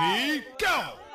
Ready, go!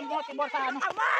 Amor, amor, amor,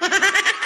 Ha ha ha ha!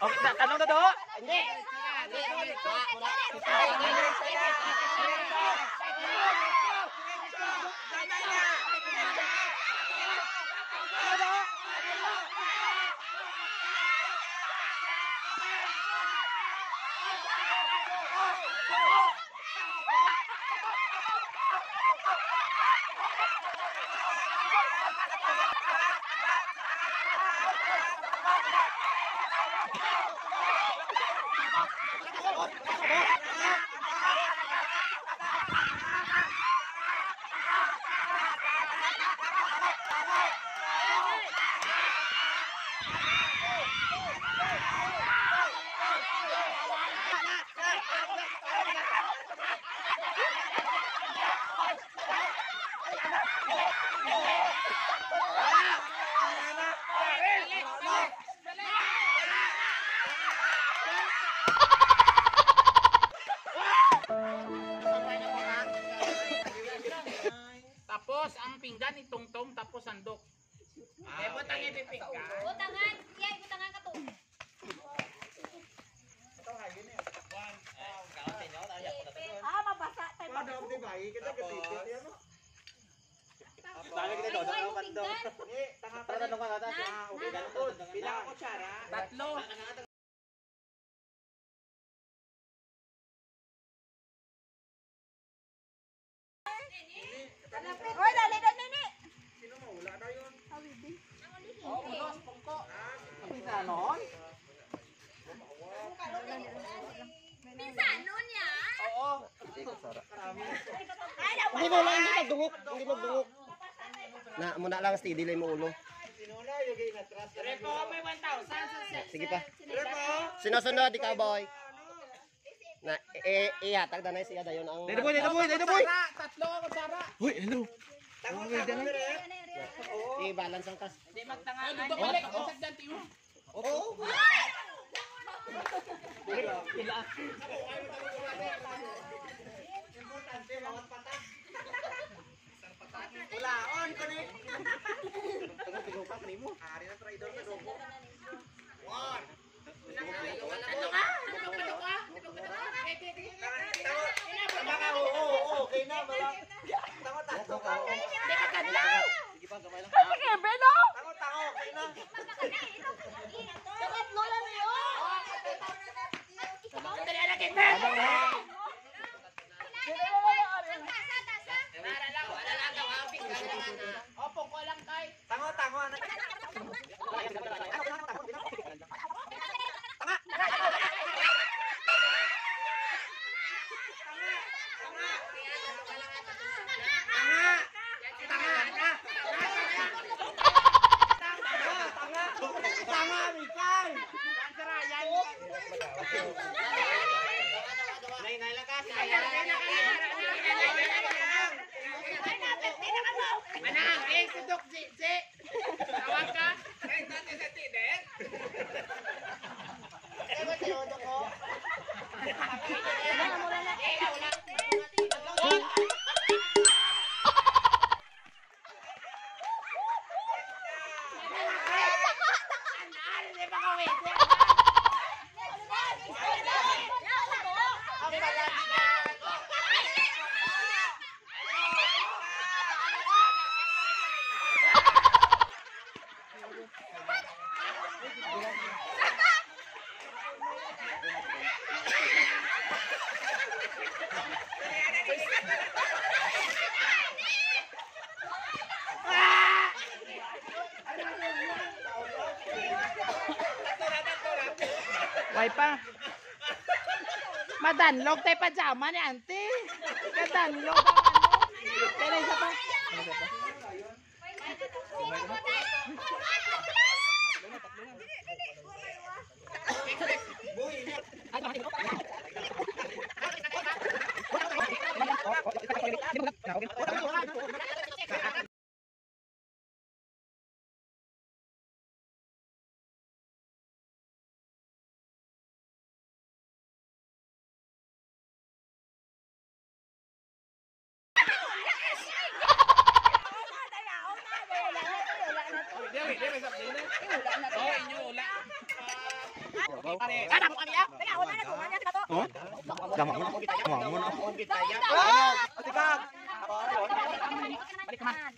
Oh, tanong na do? Hindi. Oh, pa. Dami kita doon. Ay, Ano yung ba doon? pinggan. Tara tanong ka na. Na, Okay, na. ganun to. Bilang ako tsara. Tatlo. Hoy, dali na nini. Oh, ulos, pungko. Pinsanon? Minsan nun yan. Oo. Hindi mo lang, hindi magdungok. Hindi magdungok. Na, muna lang steady lang mo ulo. May 1,000 sa set. Sige pa. Repo! Sinusunod, ikaw boy. Na, eh, ihatag na na siya dayon ang... Dito boy, dito boy, dito boy! Tatlo ako, Sara. Tango, tango, dire. I-balance ang kas. Di magtangan. Ay, balik. Ang sagdanti mo. Oo. Importante, bawat patak. Ulaon ko ni. Tango, tigo pa, kanimo. Ari na traidor na dobo. One. Ano ka? Ano ka? Ano ka? Ano ka? Eh, di, di. Tango, tama ka, oo, oo, oo, okay na, bala. Tango, tango ka. Di ka ganda. Sige pa, gamay lang. Belo. Tango, tango, okay na. Tatlo lang yun. Dali, anak kita. Tasa, tasa. Nara lang, wala lang daw. Ang pinggan naman na. O, pungko lang kay. Tango, tango, anak. Tanga! Tanga, anak! Tanga! Tanga, Mikay! Yan, Sara, yan. Nay, nay, lakas! Manang, eh, si Dok, si, si. Tawag ka. Eh, dati sa tidet. Why pa? Madanlog tayo pajama ni auntie. Madanlog ang ano. Pero isa pa. Oh, inyo ula. Ano mo kami ah? Atikag! Balik ka man.